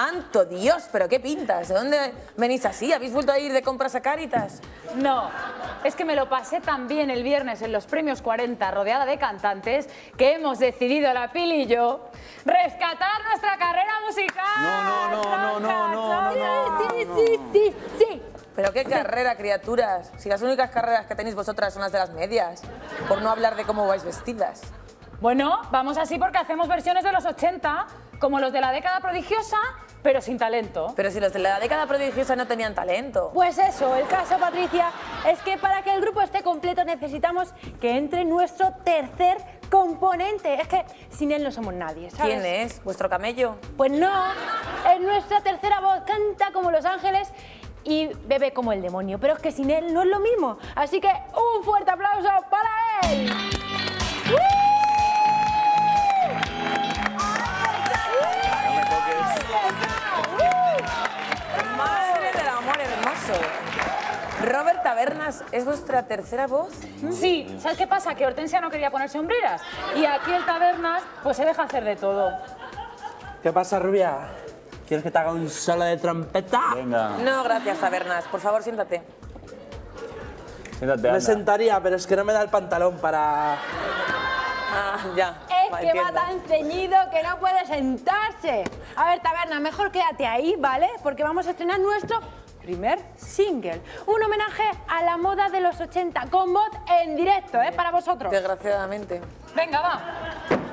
santo Dios! ¿Pero qué pintas? ¿De dónde venís así? ¿Habéis vuelto a ir de compras a Caritas? No, es que me lo pasé tan bien el viernes en los premios 40 rodeada de cantantes que hemos decidido la Pili y yo rescatar nuestra carrera musical. No, no, no, no, no, no, no, no, Sí, sí, sí, sí. ¿Pero qué carrera, criaturas? Si las únicas carreras que tenéis vosotras son las de las medias. Por no hablar de cómo vais vestidas. Bueno, vamos así porque hacemos versiones de los 80, como los de la década prodigiosa, pero sin talento. Pero si los de la década prodigiosa no tenían talento. Pues eso, el caso, Patricia, es que para que el grupo esté completo necesitamos que entre nuestro tercer componente. Es que sin él no somos nadie, ¿sabes? ¿Quién es? ¿Vuestro camello? Pues no, es nuestra tercera voz, canta como los ángeles y bebe como el demonio. Pero es que sin él no es lo mismo. Así que un fuerte aplauso para él. Robert Tabernas, ¿es vuestra tercera voz? Sí, ¿sabes qué pasa? Que Hortensia no quería ponerse sombreras y aquí el Tabernas pues se deja hacer de todo. ¿Qué pasa, rubia? ¿Quieres que te haga un solo de trompeta? Venga, No, gracias, Tabernas. Por favor, siéntate. siéntate, Me sentaría, pero es que no me da el pantalón para... Ah, ya. Es va, que va tan ceñido que no puede sentarse. A ver, Taberna, mejor quédate ahí, ¿vale? Porque vamos a estrenar nuestro primer single. Un homenaje a la moda de los 80 con bot en directo, ¿eh? Para vosotros. Desgraciadamente. Venga, va.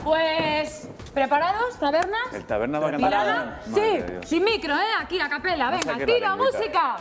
Pues, ¿preparados, Tabernas? El taberna va a cantar. Sí, sin micro, ¿eh? Aquí, a capela. Venga, tira, música.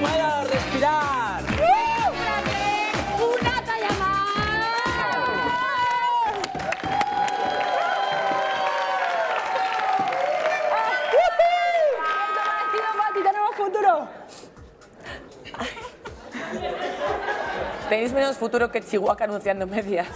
Puedo respirar! ¡Una talla más! Futuro. Tenéis menos futuro que Chihuahua anunciando medias.